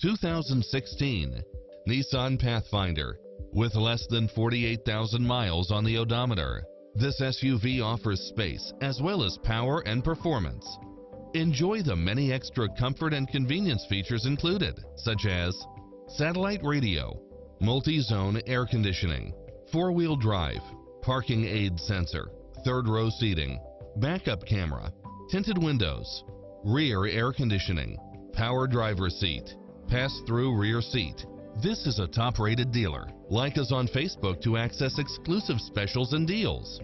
2016 Nissan Pathfinder with less than 48,000 miles on the odometer. This SUV offers space as well as power and performance. Enjoy the many extra comfort and convenience features included, such as satellite radio, multi-zone air conditioning, four-wheel drive, parking aid sensor, third row seating, backup camera, tinted windows, rear air conditioning, power driver seat, pass-through rear seat. This is a top-rated dealer. Like us on Facebook to access exclusive specials and deals.